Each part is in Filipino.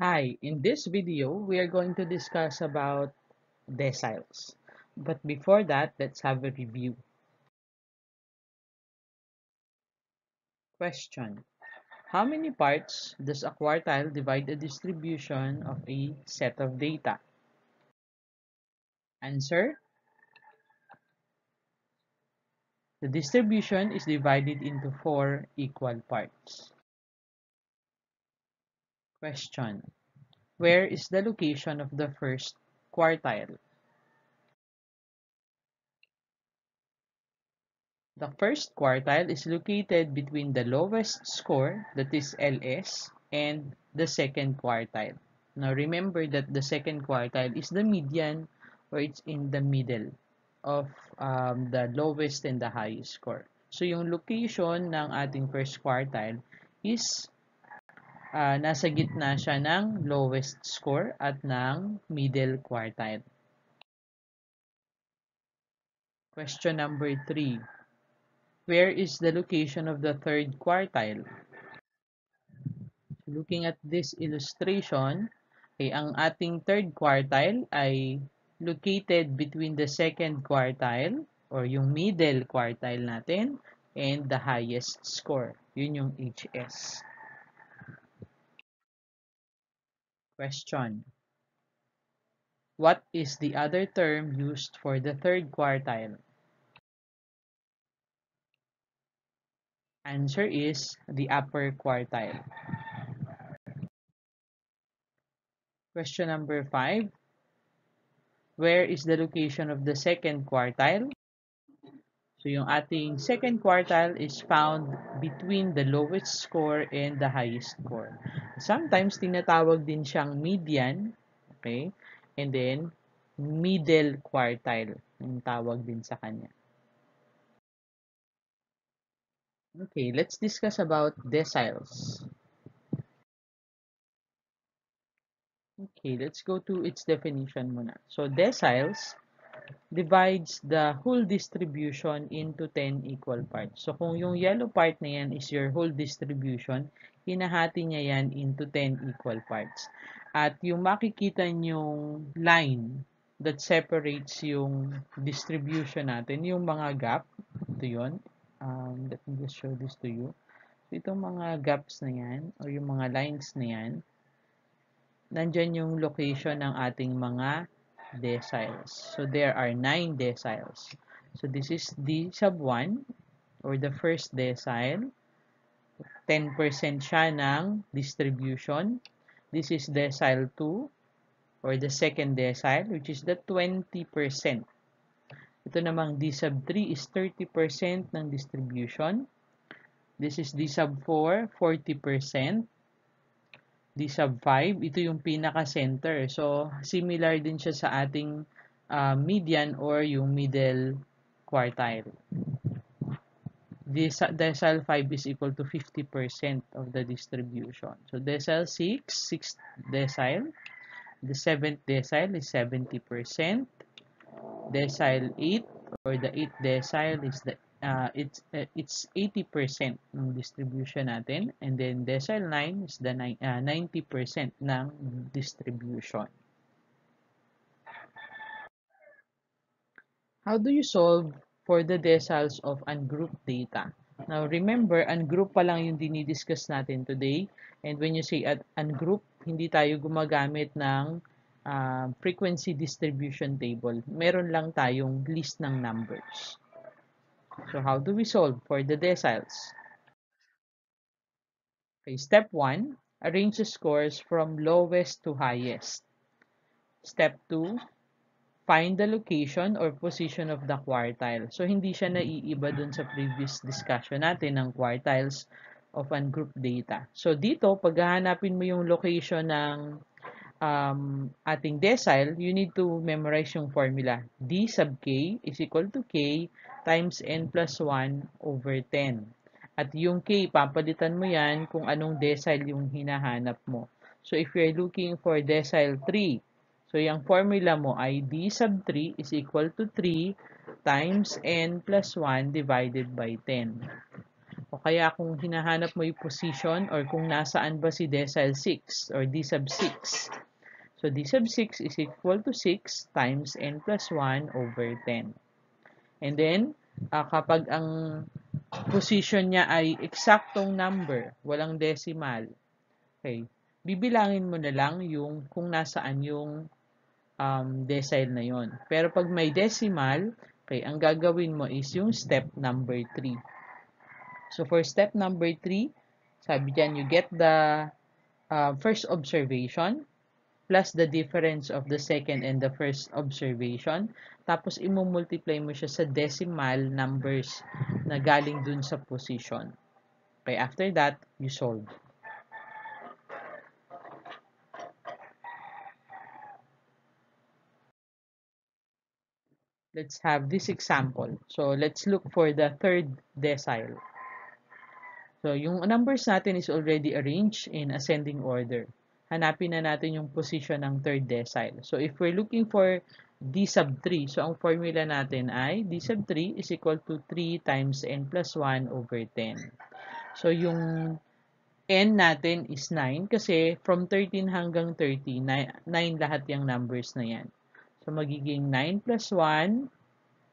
Hi, in this video, we are going to discuss about deciles. But before that, let's have a review. Question. How many parts does a quartile divide the distribution of a set of data? Answer. The distribution is divided into four equal parts. Question. Where is the location of the first quartile? The first quartile is located between the lowest score, that is LS, and the second quartile. Now remember that the second quartile is the median or it's in the middle of um, the lowest and the highest score. So yung location ng ating first quartile is uh, nasa gitna siya ng lowest score at ng middle quartile. Question number 3. Where is the location of the third quartile? Looking at this illustration, okay, ang ating third quartile ay located between the second quartile or yung middle quartile natin and the highest score. Yun yung HS. Question. What is the other term used for the third quartile? Answer is the upper quartile. Question number 5. Where is the location of the second quartile? So yung ating second quartile is found between the lowest score and the highest score. Sometimes tinatawag din siyang median, okay? And then middle quartile ang tawag din sa kanya. Okay, let's discuss about deciles. Okay, let's go to its definition muna. So deciles divides the whole distribution into 10 equal parts. So kung yung yellow part na yan is your whole distribution, hinahati niya yan into 10 equal parts. At yung makikita nyong line that separates yung distribution natin, yung mga gap, ito yun. Um, let me just show this to you. So itong mga gaps na yan, or yung mga lines na yan, nandyan yung location ng ating mga deciles. So there are 9 deciles. So this is D sub 1, or the first decile. 10% siya ng distribution. This is decile 2 or the second decile which is the 20%. Ito namang D sub 3 is 30% ng distribution. This is D sub 4, 40%. D sub 5, ito yung pinaka-center. So, similar din siya sa ating uh, median or yung middle quartile decile 5 is equal to 50% of the distribution. So decile 6, 6th decile. The 7th decile is 70%. Decile 8 or the 8th decile is the uh, it's uh, it's 80% ng distribution natin and then decile 9 is the uh, 90% ng distribution. How do you solve for the deciles of ungrouped data. Now, remember, ungroup pa lang yung dinidiscuss natin today. And when you say at ungroup, hindi tayo gumagamit ng uh, frequency distribution table. Meron lang tayong list ng numbers. So, how do we solve for the deciles? Okay, step 1, arrange the scores from lowest to highest. Step 2, find the location or position of the quartile. So, hindi siya naiiba dun sa previous discussion natin ng quartiles of ungrouped data. So, dito, paghahanapin mo yung location ng um, ating decile, you need to memorize yung formula. D sub k is equal to k times n plus 1 over 10. At yung k, papalitan mo yan kung anong decile yung hinahanap mo. So, if you're looking for decile 3, So, yung formula mo ay d sub 3 is equal to 3 times n plus 1 divided by 10. O kaya kung hinahanap mo yung position or kung nasaan ba si decile 6 or d sub 6. So d sub 6 is equal to 6 times n plus 1 over 10. And then, uh, kapag ang position niya ay eksaktong number, walang decimal, okay, bibilangin mo na lang yung kung nasaan yung um, decile na yon. Pero pag may decimal, okay, ang gagawin mo is yung step number 3. So for step number 3, sabi dyan, you get the uh, first observation plus the difference of the second and the first observation. Tapos, imo-multiply mo siya sa decimal numbers na galing dun sa position. Okay, after that, you solve. Let's have this example. So, let's look for the third decile. So, yung numbers natin is already arranged in ascending order. Hanapin na natin yung position ng third decile. So, if we're looking for d sub 3, so ang formula natin ay d sub 3 is equal to 3 times n plus 1 over 10. So, yung n natin is 9 kasi from 13 hanggang 30, 9, 9 lahat yung numbers na yan. So, magiging 9 plus 1,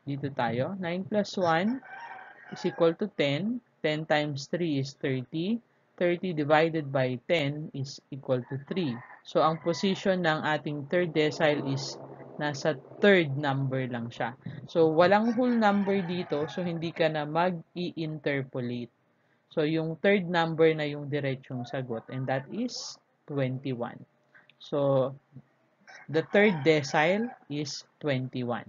dito tayo, 9 plus 1 is equal to 10. 10 times 3 is 30. 30 divided by 10 is equal to 3. So, ang position ng ating third decile is nasa third number lang siya. So, walang whole number dito, so hindi ka na mag-i-interpolate. So, yung third number na yung diretsong sagot, and that is 21. So, The third decile is 21.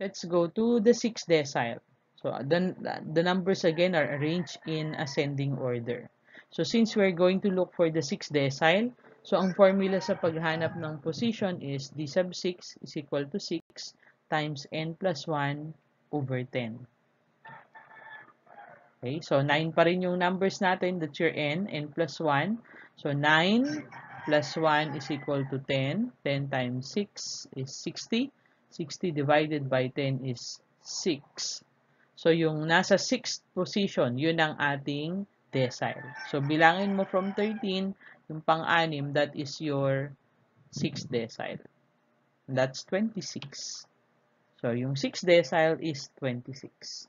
Let's go to the sixth decile. So then the numbers again are arranged in ascending order. So since we're going to look for the sixth decile, so ang formula sa paghanap ng position is d sub 6 is equal to 6 times n plus 1 over 10. Okay, so 9 pa rin yung numbers natin. That's your n, n plus 1. So 9 plus 1 is equal to 10. 10 times 6 is 60. 60 divided by 10 is 6. So yung nasa 6th position, yun ang ating decile. So bilangin mo from 13, yung pang-anim, that is your 6th decile. That's 26. So yung 6th decile is 26.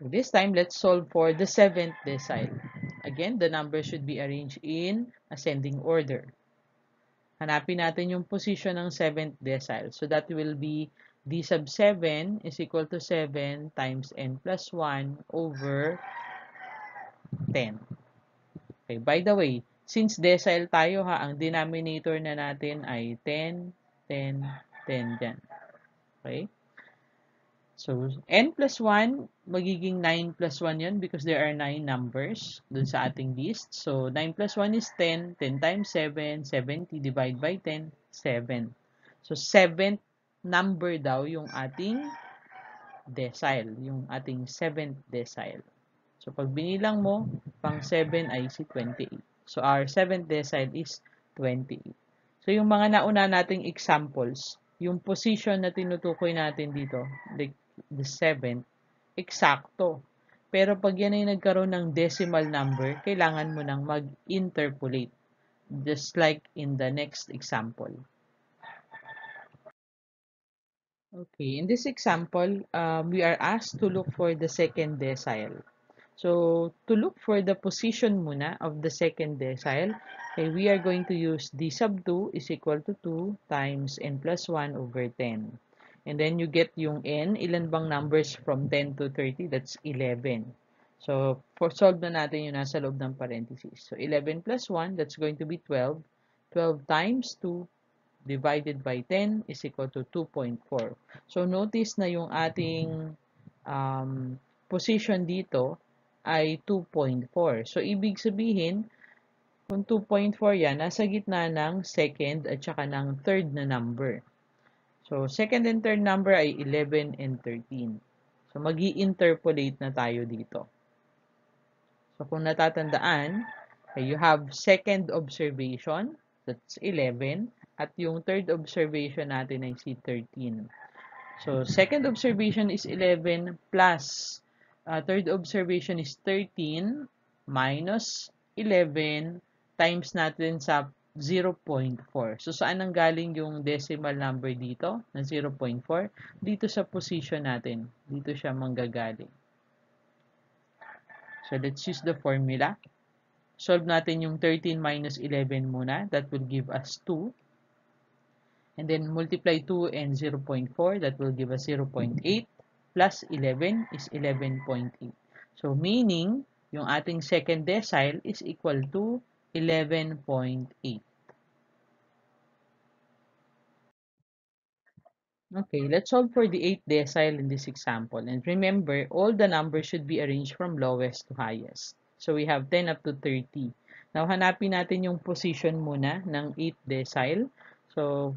This time, let's solve for the seventh decile. Again, the numbers should be arranged in ascending order. Hanapin natin yung position ng seventh decile. So that will be d sub 7 is equal to 7 times n plus 1 over 10. Okay, by the way, since decile tayo ha, ang denominator na natin ay 10, 10, 10 dyan. Okay? So, n plus 1, magiging 9 plus 1 yun because there are 9 numbers dun sa ating list. So, 9 plus 1 is 10. 10 times 7, 70 divided by 10, 7. So, 7th number daw yung ating decile, yung ating 7th decile. So, pag binilang mo, pang 7 ay si 28. So, our 7th decile is 28. So, yung mga nauna nating examples, yung position na tinutukoy natin dito, like the 7th, eksakto. Pero pag yan ay nagkaroon ng decimal number, kailangan mo nang mag-interpolate. Just like in the next example. Okay, in this example, um, we are asked to look for the second decile. So, to look for the position muna of the second decile, okay, we are going to use d sub 2 is equal to 2 times n plus 1 over 10. And then you get yung n, ilan bang numbers from 10 to 30? That's 11. So, for solve na natin yung nasa loob ng parentheses. So, 11 plus 1, that's going to be 12. 12 times 2 divided by 10 is equal to 2.4. So, notice na yung ating um, position dito ay 2.4. So, ibig sabihin, kung 2.4 yan, nasa gitna ng second at saka ng third na number. So, second and third number ay 11 and 13. So, mag interpolate na tayo dito. So, kung natatandaan, okay, you have second observation, that's 11. at yung third observation natin ay si 13. So, second observation is 11 plus uh, third observation is 13 minus 11 times natin sa 0.4. So, saan ang galing yung decimal number dito na 0.4? Dito sa position natin. Dito siya manggagaling. So, let's use the formula. Solve natin yung 13 minus 11 muna. That will give us 2. And then, multiply 2 and 0.4. That will give us 0.8. Plus 11 is 11.8. So, meaning, yung ating second decile is equal to 11.8. Okay, let's solve for the 8th decile in this example. And remember, all the numbers should be arranged from lowest to highest. So, we have 10 up to 30. Now, hanapin natin yung position muna ng 8th decile. So,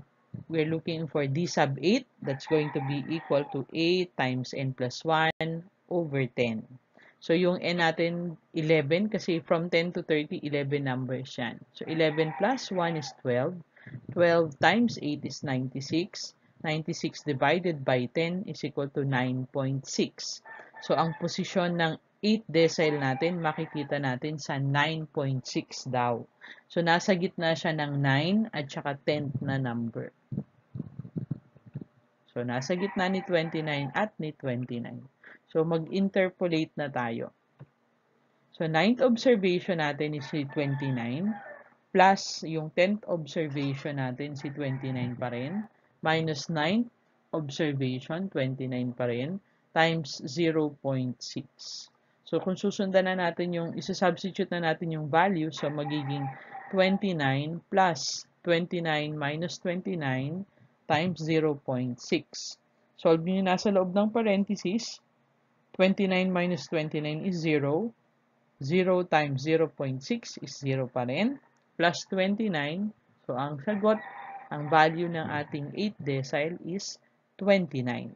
we're looking for d sub 8. That's going to be equal to 8 times n plus 1 over 10. So, yung n natin, 11, kasi from 10 to 30, 11 numbers yan. So, 11 plus 1 is 12. 12 times 8 is 96. 96 divided by 10 is equal to 9.6. So, ang posisyon ng 8 decile natin, makikita natin sa 9.6 daw. So, nasa gitna siya ng 9 at saka 10th na number. So, nasa gitna ni 29 at ni 29. So, mag-interpolate na tayo. So, ninth observation natin is si 29 plus yung 10th observation natin si 29 pa rin minus 9th observation 29 pa rin times 0.6. So, kung susundan na natin yung, isa-substitute na natin yung value, so magiging 29 plus 29 minus 29 times 0.6. Solve nyo nasa loob ng parenthesis, 29 minus 29 is 0. 0 times 0.6 is 0 pa rin. Plus 29. So, ang sagot, ang value ng ating 8 decile is 29.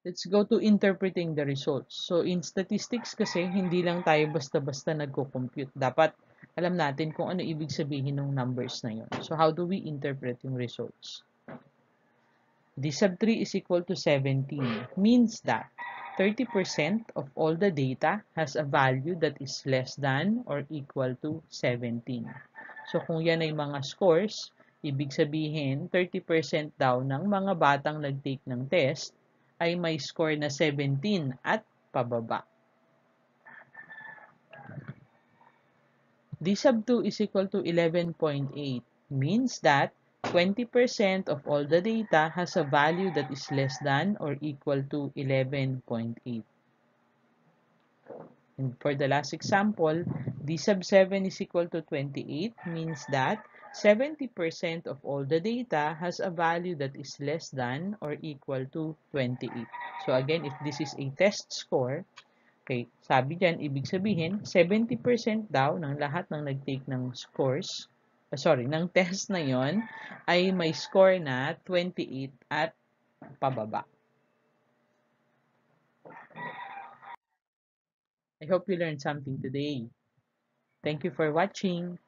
Let's go to interpreting the results. So, in statistics kasi, hindi lang tayo basta-basta nagko-compute. Dapat alam natin kung ano ibig sabihin ng numbers na yon. So, how do we interpret yung results? d sub 3 is equal to 17 means that 30% of all the data has a value that is less than or equal to 17. So kung yan ay mga scores, ibig sabihin 30% daw ng mga batang nag-take ng test ay may score na 17 at pababa. d sub 2 is equal to 11.8 means that 20% of all the data has a value that is less than or equal to 11.8. And for the last example, d sub 7 is equal to 28 means that 70% of all the data has a value that is less than or equal to 28. So again, if this is a test score, okay, sabi dyan, ibig sabihin, 70% daw ng lahat ng nag-take ng scores sorry, ng test na yon ay may score na 28 at pababa. I hope you learned something today. Thank you for watching.